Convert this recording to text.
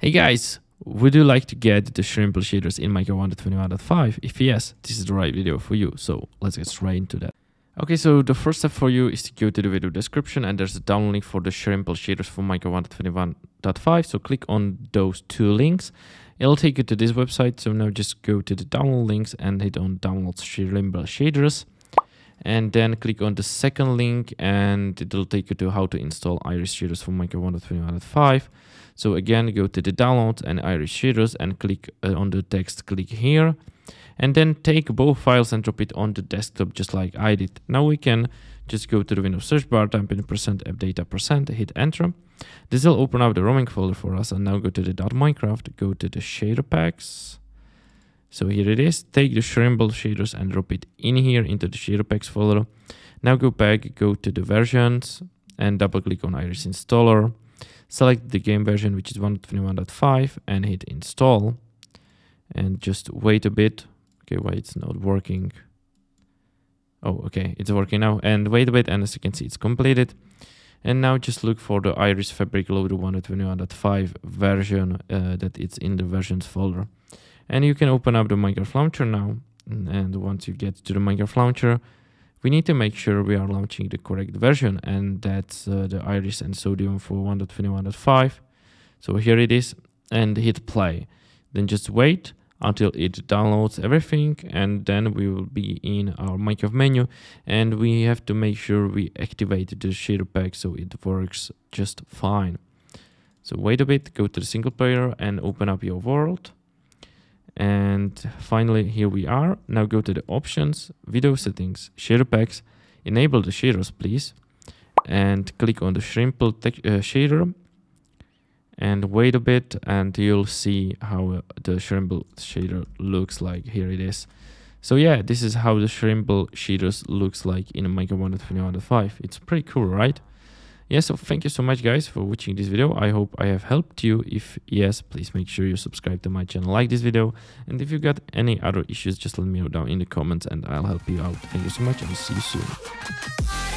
Hey guys, would you like to get the Shrimple shaders in Minecraft 1.21.5? If yes, this is the right video for you, so let's get straight into that. Okay, so the first step for you is to go to the video description and there's a download link for the Shrimple shaders for Minecraft 1.21.5, so click on those two links. It'll take you to this website, so now just go to the download links and hit on download Shrimple shaders and then click on the second link and it'll take you to how to install iris shaders for minecraft 1.21.5 so again go to the download and Iris shaders and click uh, on the text click here and then take both files and drop it on the desktop just like i did now we can just go to the windows search bar type in percent app data percent hit enter this will open up the roaming folder for us and now go to the .minecraft go to the shader packs so here it is. Take the Shrimple shaders and drop it in here into the shader packs folder. Now go back, go to the versions and double click on Iris installer. Select the game version, which is 1.21.5 and hit install. And just wait a bit. Okay, why it's not working. Oh, okay, it's working now. And wait a bit, and as you can see, it's completed. And now just look for the Iris Fabric Loader 1.21.5 version uh, that it's in the versions folder and you can open up the Minecraft launcher now and once you get to the Minecraft launcher we need to make sure we are launching the correct version and that's uh, the iris and sodium for 1.21.5 so here it is and hit play. Then just wait until it downloads everything and then we will be in our Minecraft menu and we have to make sure we activate the shader pack so it works just fine. So wait a bit go to the single player and open up your world and finally, here we are. Now go to the options, video settings, shader packs, enable the shaders, please. And click on the Shrimple uh, shader and wait a bit and you'll see how uh, the Shrimple shader looks like. Here it is. So yeah, this is how the Shrimple shaders looks like in Minecraft 1.21.5. It's pretty cool, right? Yeah so thank you so much guys for watching this video. I hope i have helped you. If yes please make sure you subscribe to my channel like this video. And if you got any other issues just let me know down in the comments and i'll help you out. Thank you so much and see you soon